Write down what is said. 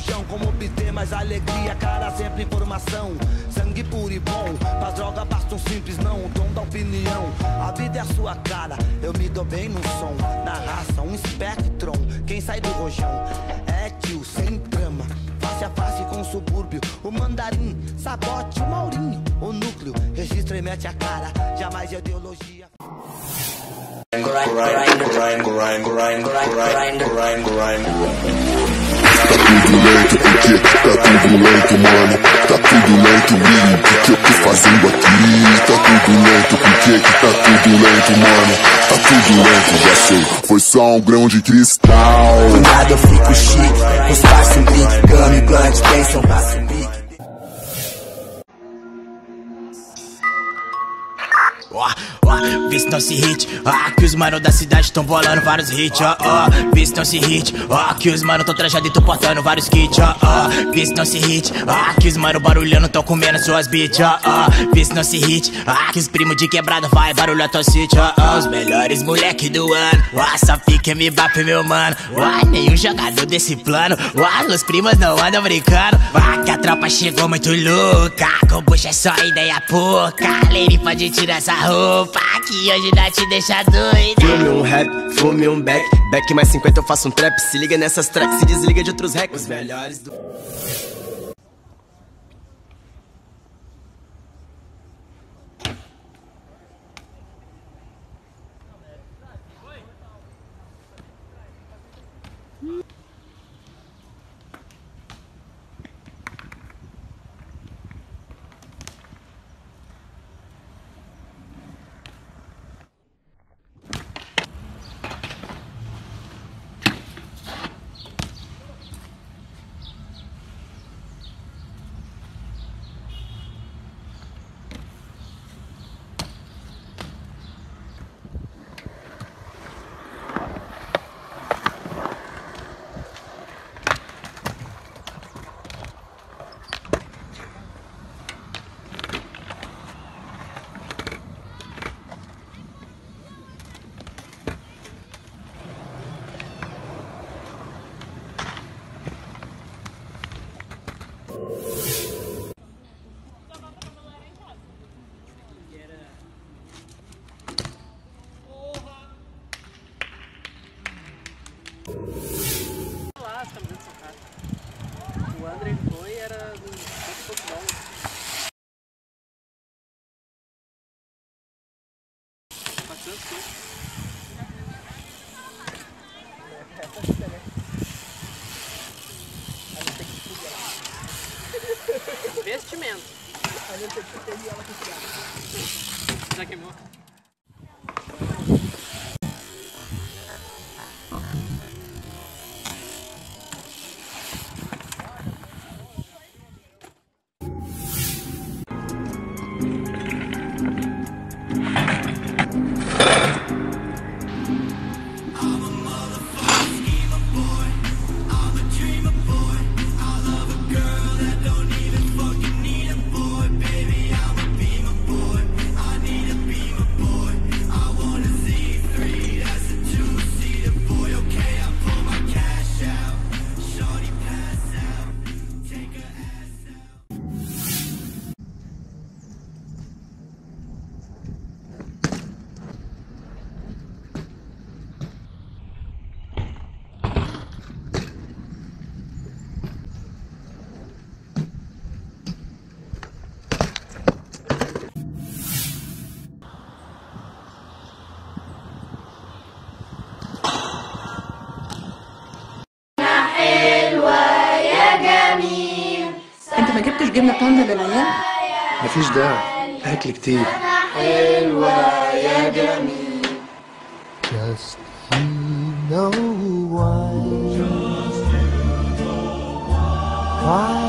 que aprendi com o João como obter mais alegria, cara, sempre informação. Sangue puro e bom, pras drogas basta um simples não, o dom da opinião. A vida é a sua cara, eu me dou bem no som, na raça, um espectron. Quem sai do rojão é tio, sem trama. Face a face com o subúrbio, o mandarim, sabote, o maurinho, o núcleo. Registra e mete a cara, jamais ideologia. Tudo lento, porque tá tudo lento, mano. Tá tudo lento, mano. O que eu tô fazendo aqui? Tá tudo lento, porque tá tudo lento, mano. Tá tudo lento, já sei. Foi só um grão de cristal. Do nada eu fico vê se não se hit, ó, que os mano da cidade tão bolando vários hits, ó, ó, vê se não se hit, ó, que os mano tão trajado e tão portando vários kits, ó, ó, vê se não se hit, ó, que os mano barulhando tão comendo suas beats, ó, ó, vê se não se hit, ó, que os primos de quebrada vai barulhar tua city, ó, ó, os melhores moleque do ano, ó, só fica me bape meu mano, ó, nenhum jogador desse plano, ó, os primos não andam brincando, ó, que a tropa chegou muito louca, com bucha é só ideia pouca, Lady pode tirar essa roupa, hoje dá te deixa doida. Fume um rap, fume um back. Back mais 50 eu faço um trap. Se liga nessas tracks, se desliga de outros hacks Os melhores do... lá era um. Investimento. Já queimou. جبتش جبنة باندا للعيال مفيش داعي. أكل كتير. Just you know why. Why